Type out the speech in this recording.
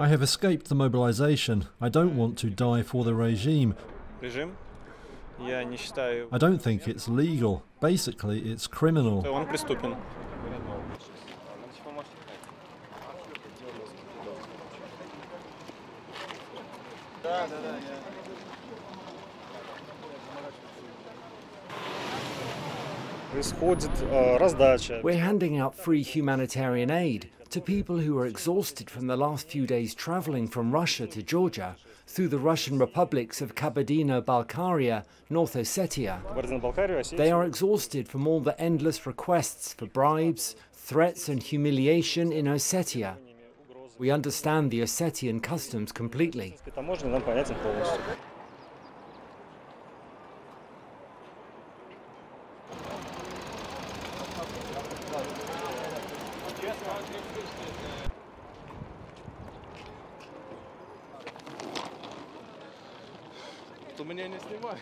I have escaped the mobilization. I don't want to die for the regime. I don't think it's legal. Basically, it's criminal. We're handing out free humanitarian aid to people who are exhausted from the last few days traveling from Russia to Georgia through the Russian republics of Kabardino-Balkaria, North Ossetia. They are exhausted from all the endless requests for bribes, threats and humiliation in Ossetia. We understand the Ossetian customs completely. То меня не снимай.